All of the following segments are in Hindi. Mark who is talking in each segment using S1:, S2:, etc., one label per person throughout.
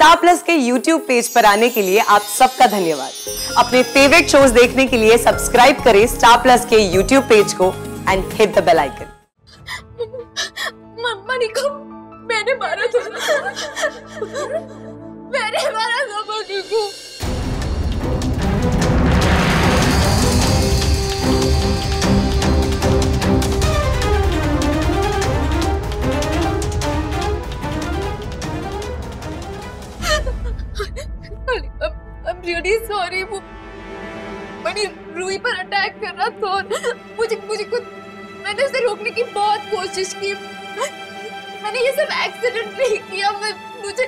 S1: स्टार प्लस के यूट्यूब पेज पर आने के लिए आप सबका धन्यवाद। अपने फेवरेट शोज़ देखने के लिए सब्सक्राइब करें स्टार प्लस के यूट्यूब पेज को and hit the bell icon
S2: मम्मा को मैंने मारा था मैंने मारा था मम्मी को I'm really sorry, वो मनी रूही पर अटैक कर रहा था मुझे मुझे कुछ मैंने उसे रोकने की बहुत कोशिश की। मैंने ये सब एक्सीडेंट नहीं किया, मैं, मुझे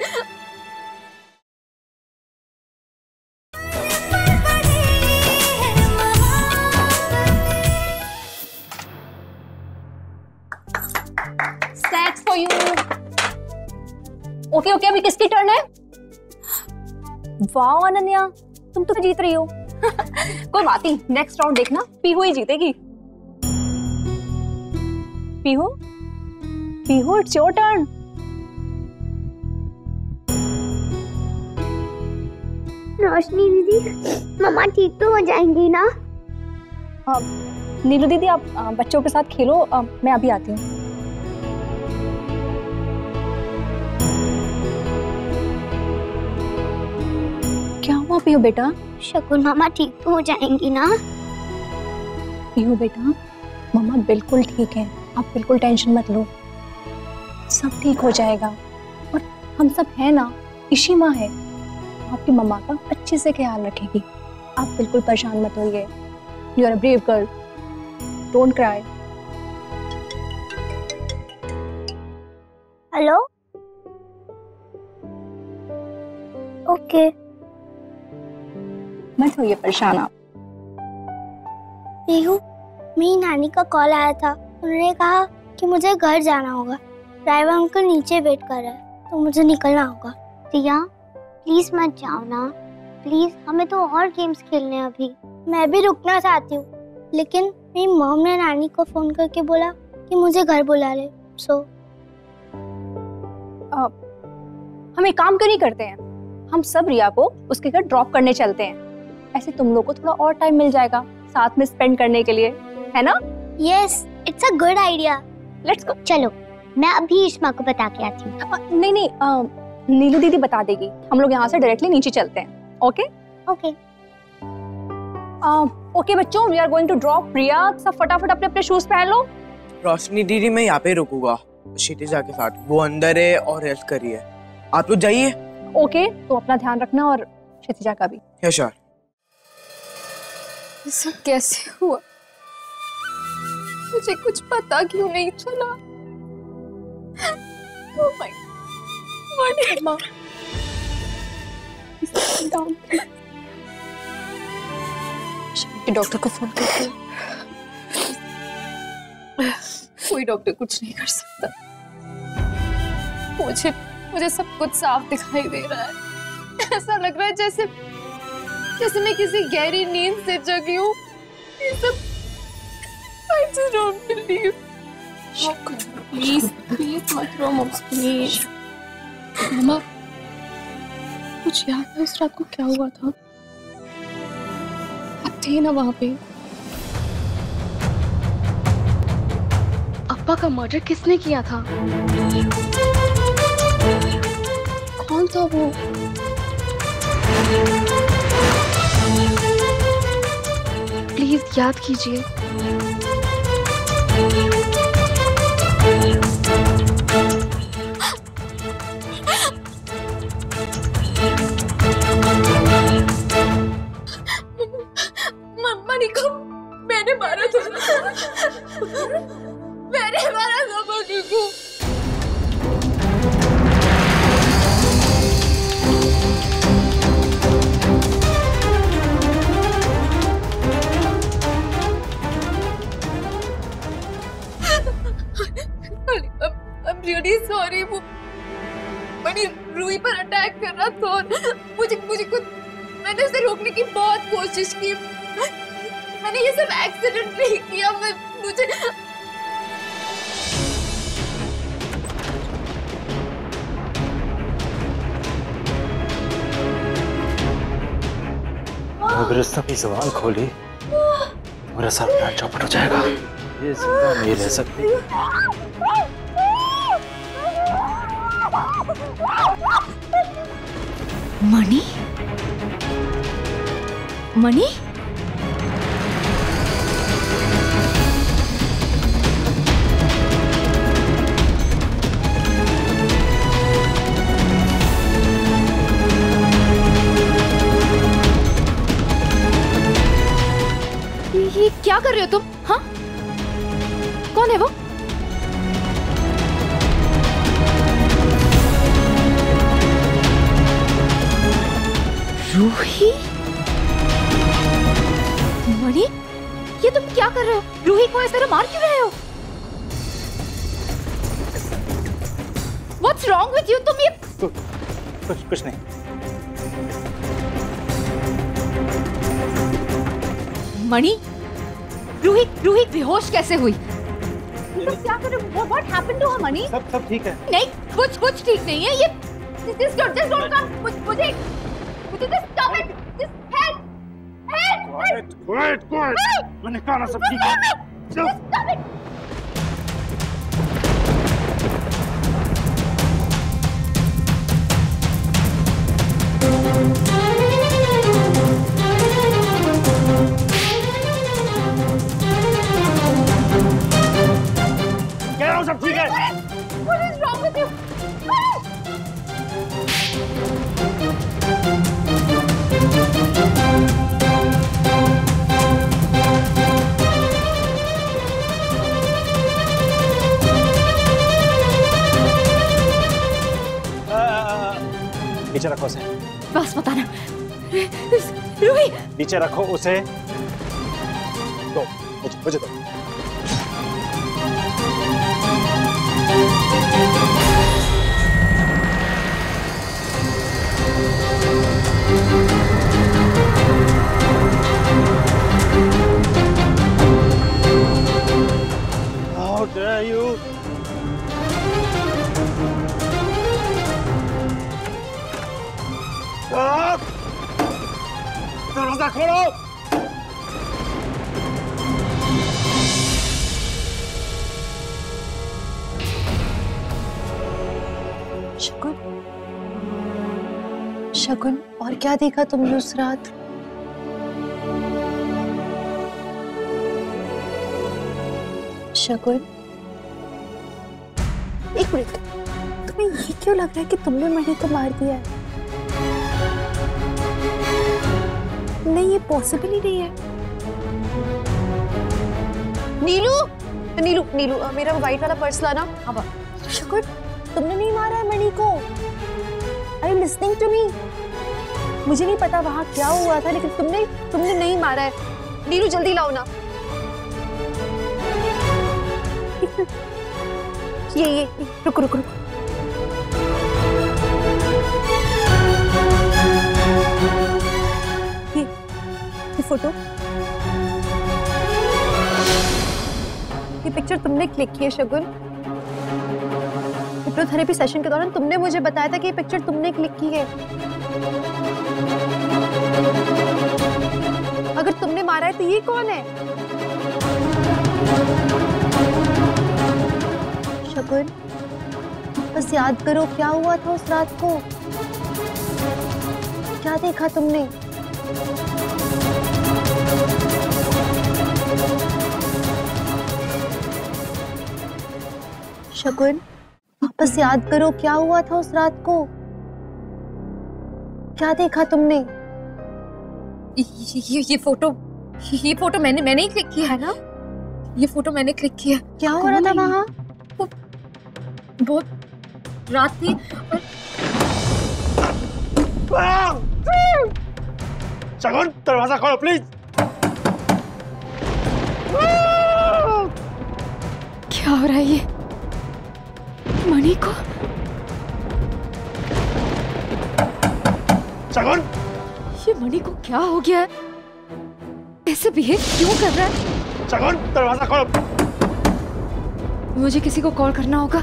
S3: फॉर यू ओके ओके अभी किसकी टर्न है? वाह अनन्या तुम तो जीत रही हो। कोई बात नहीं नेक्स्ट राउंड देखना पीहू ही जीतेगी। Pihu Pihu it's your turn
S4: Roshni दीदी मम्मा ठीक तो हो जाएँगी ना?
S3: नीलू दीदी आप बच्चों के साथ खेलो मैं अभी आती हूँ। क्या हुआ पीहू बेटा?
S4: शकुन मामा ठीक तो हो जाएँगी ना?
S3: पीहू बेटा मम्मा बिल्कुल ठीक है। आप बिल्कुल टेंशन मत लो। सब ठीक हो जाएगा। और हम सब हैं ना इशी माँ है। आपकी मम्मा का अच्छे से ख्याल रखेगी। आप बिल्कुल परेशान मत होइए। You are a brave girl don't cry
S4: hello okay
S3: मत होइए परेशान आप
S4: पीहू मेरी नानी का कॉल आया था। उन्होंने कहा कि मुझे घर जाना होगा। ड्राइवर अंकल नीचे वेट कर रहे हैं तो मुझे निकलना होगा। रिया प्लीज़ मत जाओ ना। प्लीज़ हमें तो और गेम्स खेलने हैं अभी। मैं भी रुकना चाहती हूँ। लेकिन मेरी मॉम ने नानी को फ़ोन करके बोला कि मुझे घर बुला ले। सो
S3: हम एक काम क्यों नहीं करते हैं? हम सब रिया को उसके घर ड्रॉप करने चलते हैं। ऐसे तुम लोग को थोड़ा और टाइम मिल जाएगा साथ में स्पेंड करने के लिए है ना?
S4: Yes it's a good idea
S3: let's go
S4: चलो मैं अभी इश्मा को बता के आती हूँ।
S3: नहीं नहीं अ, नीलू दीदी बता देगी। हम लोग यहाँ से डायरेक्टली नीचे चलते हैं ओके
S4: ओके
S3: ओके बच्चों we are going to drop Priya सब फटाफट अपने अपने शूज़ पहन लो।
S5: रोशनी दीदी मैं यहाँ पे रुकूँगा। क्षितिजा के साथ। वो अंदर है और हेल्प कर रही है। आप लोग जाइए।
S3: ओके तो अपना ध्यान रखना और क्षितिजा का भी।
S5: यशर
S2: ये सब कैसे हुआ? मुझे कुछ पता क्यों नहीं चला? Oh डॉक्टर को फ़ोन करते। कोई डॉक्टर कुछ नहीं कर सकता। मुझे मुझे सब कुछ साफ़ दिखाई दे रहा है। ऐसा लग रहा है जैसे जैसे मैं किसी गहरी नींद से जगी हूँ। I just don't believe. Mums please मम्मा कुछ याद है उस रात को क्या हुआ था? आप थे ना वहाँ पे। अप्पा का मर्डर किसने किया था? कौन था वो? प्लीज़ याद कीजिए। आई एम रियली वो मनी रूही पर अटैक कर रहा मुझे मुझे कुछ, मैंने उसे रोकने की बहुत कोशिश की। मैंने ये सब एक्सीडेंट नहीं किया, मैं, मुझे
S6: अगर इस सबकी खोली मेरा सर चौपट हो जाएगा। ये ज़िंदा नहीं रह सकती
S7: मणि? मणि? ये क्या कर रहे हो तुम? मणि ये तुम क्या कर रहे हो? रूही को इस तरह मार क्यों रहे हो? What's wrong with you? तुम ये
S6: कुछ कुछ नहीं।
S7: मणि रूही रूही बेहोश कैसे हुई? तुम क्या कर रहे हो? What happened to her Mani?
S6: सब सब ठीक है।
S7: नहीं कुछ कुछ ठीक नहीं है। ये this don't this don't come मुझे मुझे this stop it this help
S6: quiet quiet मैंने कहा सब ठीक है हूँ सब ठीक है नीचे रखो उसे। दो मुझे मुझे दो
S8: क्या देखा तुमने उस रात? शकुन? एक मिनट। तुम्हें ये क्यों लग रहा है कि तुमने मणि को मार दिया है? नहीं, ये पॉसिबल ही नहीं है। नीलू! नीलू नीलू मेरा व्हाइट वाला पर्स लाना। हाँ शकुन, तुमने नहीं मारा है मणि को? I you listening to me मुझे नहीं पता वहाँ क्या हुआ था, लेकिन तुमने तुमने नहीं मारा है। नीरू जल्दी लाओ ना। ये ये रुक रुक रुक। फ़ोटो। ये पिक्चर तुमने क्लिक की है शगुन। हिप्नोथेरेपी सेशन के दौरान तुमने मुझे बताया था कि ये पिक्चर तुमने क्लिक की है। तुमने मारा है तो ये कौन है? शगुन बस याद करो क्या हुआ था उस रात को। क्या देखा तुमने? शगुन वापस याद करो क्या हुआ था उस रात को। क्या देखा तुमने?
S7: ये, ये ये फ़ोटो ये फ़ोटो मैंने मैंने ही क्लिक किया है ना? ये फ़ोटो मैंने क्लिक किया।
S8: क्या हो रहा था वहाँ?
S7: बहुत रात थी और
S6: शगुन दरवाज़ा खोलो प्लीज़
S7: क्या हो रहा है ये? मणि को?
S6: शगुन
S7: ये मणि को क्या हो गया? है ऐसे बिहेव क्यों कर रहा है?
S6: शगुन दरवाज़ा खोलो।
S7: मुझे किसी को कॉल करना होगा।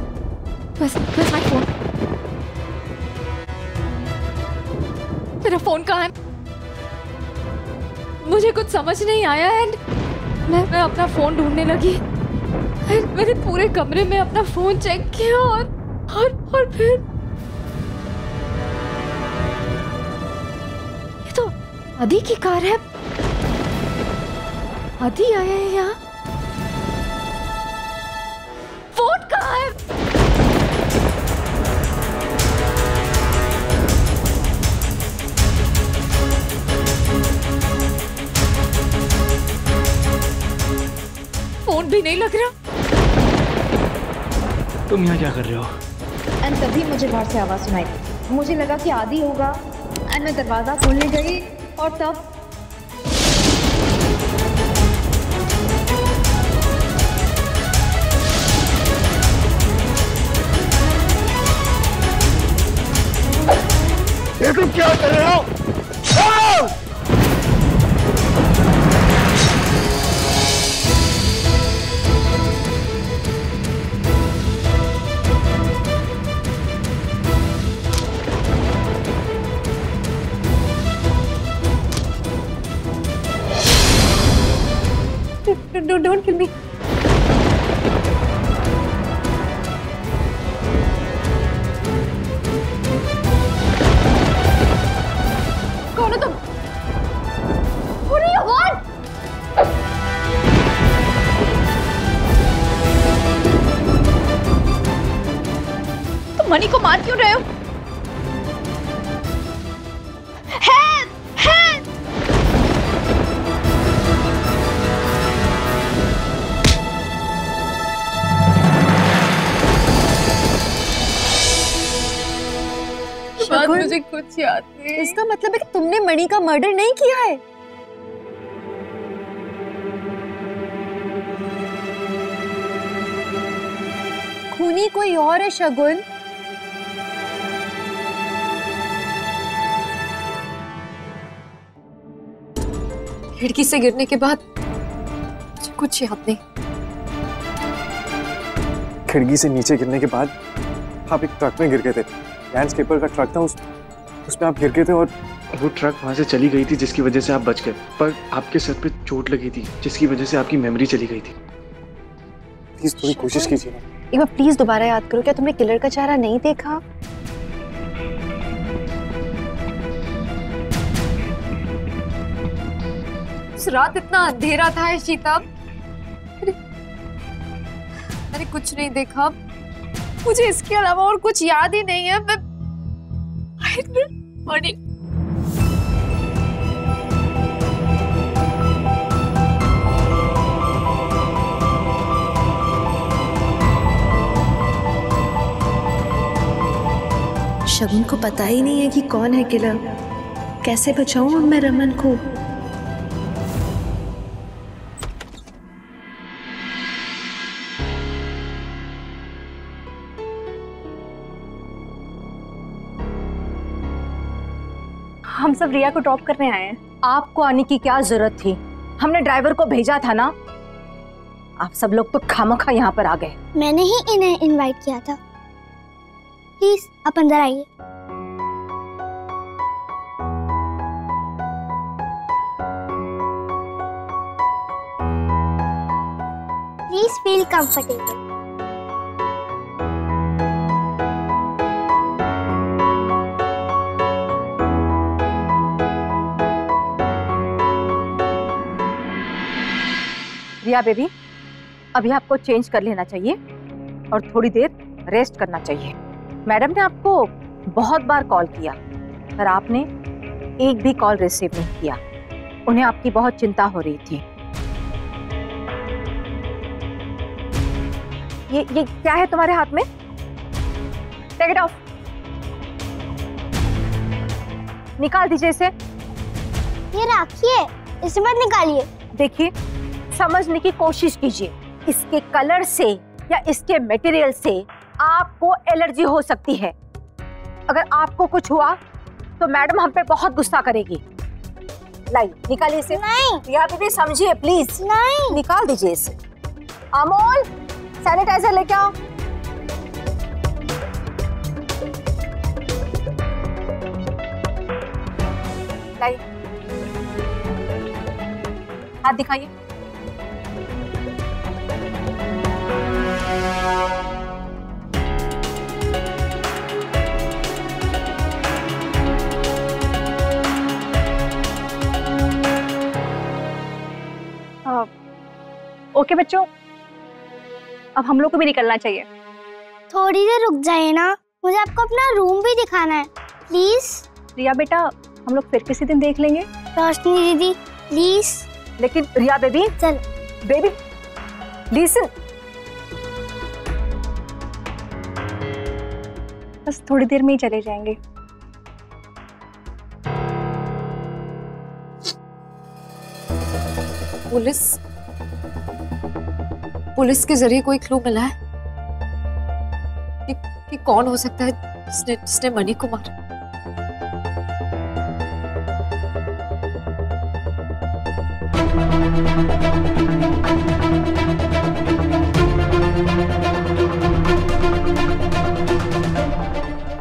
S7: बस बस माय फ़ोन मेरा फ़ोन कहाँ है? मुझे कुछ समझ नहीं आया एंड मैं मैं अपना फ़ोन ढूँढने लगी। And मैंने पूरे कमरे में अपना फ़ोन चेक किया और और और फिर ये तो आदि की कार है। आदि आया है यहाँ। फ़ोन कहाँ है? फ़ोन भी नहीं लग रहा।
S9: तुम यहाँ क्या कर रहे हो?
S10: एंड तभी मुझे बाहर से आवाज़ सुनाई। मुझे लगा कि आदि होगा। एंड मैं दरवाज़ा खोलने गई और तब
S9: क्या कर रहे हो?
S11: डोंट किल मी
S7: बात मुझे कुछ याद नहीं।
S11: इसका मतलब है कि तुमने मणि का मर्डर नहीं किया है। खूनी कोई और है शगुन?
S7: खिड़की से गिरने के बाद मुझे कुछ याद नहीं।
S9: खिड़की से नीचे गिरने के बाद आप एक ट्रक में गिर गए थे। लैंडस्केपर का ट्रक था उस उसमें आप गिर गए थे और
S12: वो ट्रक वहाँ से चली गई थी जिसकी वजह से आप बच गए। पर आपके सर पे चोट लगी थी जिसकी वजह से आपकी मेमोरी चली गई थी।
S9: प्लीज़ थोड़ी कोशिश कीजिए।
S11: एक बार प्लीज़ दोबारा याद करो क्या तुमने किलर का चेहरा नहीं देखा?
S7: उस रात इतना अंधेरा था शीता मैंने मैंने कुछ नहीं देखा। मुझे इसके अलावा और कुछ याद ही नहीं है। मैं
S5: शगुन को पता ही नहीं है कि कौन है किला। कैसे बचाऊं मैं रमन को?
S11: हम सब रिया को ड्रॉप करने आए हैं। आपको आने की क्या ज़रूरत थी? हमने ड्राइवर को भेजा था ना? आप सब लोग तो खामखा यहाँ पर आ गए।
S4: मैंने ही इन्हें इनवाइट किया था। प्लीज़ आप अंदर आइए। Please feel comfortable
S11: Riya baby. अभी आपको चेंज कर लेना चाहिए और थोड़ी देर रेस्ट करना चाहिए। मैडम ने आपको बहुत बार कॉल किया पर आपने एक भी कॉल रिसीव नहीं किया। उन्हें आपकी बहुत चिंता हो रही थी। ये ये क्या है तुम्हारे हाथ में? टेक इट ऑफ़ निकाल दीजिए इसे।
S4: ये राखिए इसे मत निकालिए।
S11: देखिए। समझने की कोशिश कीजिए। इसके कलर से या इसके मटेरियल से आपको एलर्जी हो सकती है। अगर आपको कुछ हुआ तो मैडम हम पे बहुत गुस्सा करेगी। लाई निकालिए इसे।
S4: नहीं।
S11: यहाँ पे भी समझिए प्लीज़
S4: नहीं।
S11: निकाल दीजिए इसे। अमोल सैनिटाइजर लेके आओ। लाई
S3: हाथ दिखाइए। ओके बच्चों। अब हम लोग को भी निकलना चाहिए।
S4: थोड़ी देर रुक जाइए ना। मुझे आपको अपना रूम भी दिखाना है। प्लीज़
S3: रिया बेटा हम लोग फिर किसी दिन देख लेंगे।
S4: रोशनी दीदी प्लीज़
S3: लेकिन रिया बेबी
S4: चल।
S3: बेबी लिसन बस थोड़ी देर में ही चले जाएँगे।
S2: पुलिस पुलिस के ज़रिए कोई क्लू मिला है? कि, कि कौन हो सकता है जिसने जिसने मनी को मारा?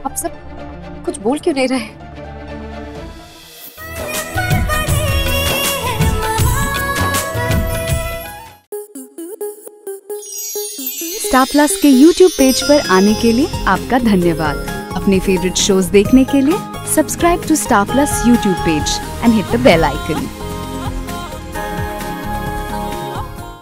S2: आप सब कुछ बोल क्यों नहीं रहे?
S13: स्टार प्लस के यूट्यूब पेज पर आने के लिए आपका धन्यवाद। अपने फेवरेट शोज़ देखने के लिए subscribe to Star Plus YouTube page and hit the bell icon